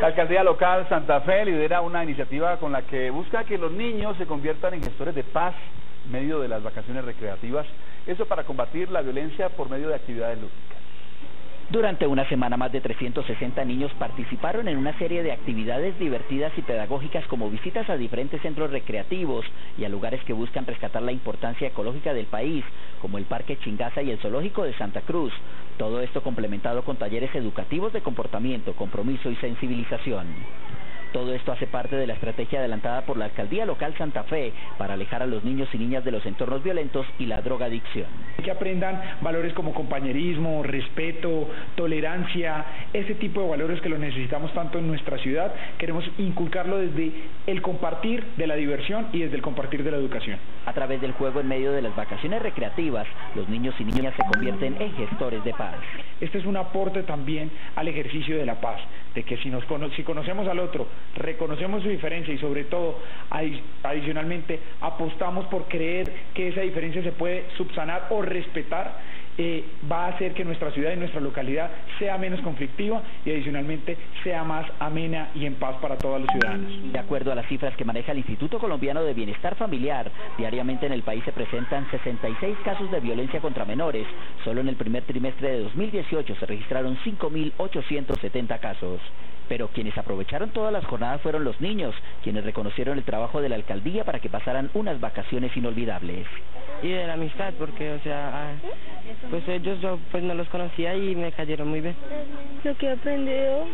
La alcaldía local Santa Fe lidera una iniciativa con la que busca que los niños se conviertan en gestores de paz en medio de las vacaciones recreativas. Eso para combatir la violencia por medio de actividades lúdicas. Durante una semana más de 360 niños participaron en una serie de actividades divertidas y pedagógicas como visitas a diferentes centros recreativos y a lugares que buscan rescatar la importancia ecológica del país, como el Parque Chingaza y el Zoológico de Santa Cruz. Todo esto complementado con talleres educativos de comportamiento, compromiso y sensibilización. Todo esto hace parte de la estrategia adelantada por la Alcaldía Local Santa Fe para alejar a los niños y niñas de los entornos violentos y la drogadicción. Que aprendan valores como compañerismo, respeto, tolerancia, ese tipo de valores que los necesitamos tanto en nuestra ciudad. Queremos inculcarlo desde el compartir de la diversión y desde el compartir de la educación. A través del juego en medio de las vacaciones recreativas, los niños y niñas se convierten en gestores de paz. Este es un aporte también al ejercicio de la paz, de que si, nos si conocemos al otro, reconocemos su diferencia y sobre todo adicionalmente apostamos por creer que esa diferencia se puede subsanar o respetar, eh, va a hacer que nuestra ciudad y nuestra localidad sea menos conflictiva y adicionalmente sea más amena y en paz para todos los ciudadanos. De acuerdo a las cifras que maneja el Instituto Colombiano de Bienestar Familiar, diariamente en el país se presentan 66 casos de violencia contra menores. Solo en el primer trimestre de 2018 se registraron 5.870 casos. Pero quienes aprovecharon todas las jornadas fueron los niños, quienes reconocieron el trabajo de la alcaldía para que pasaran unas vacaciones inolvidables. Y de la amistad, porque, o sea, ah, pues ellos yo pues no los conocía y me cayeron muy bien. Lo que he aprendido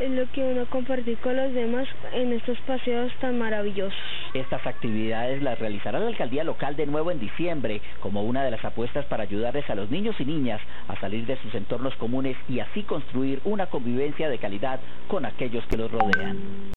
es lo que uno compartir con los demás en estos paseos tan maravillosos. Estas actividades las realizará la alcaldía local de nuevo en diciembre como una de las apuestas para ayudarles a los niños y niñas a salir de sus entornos comunes y así construir una convivencia de calidad con aquellos que los rodean.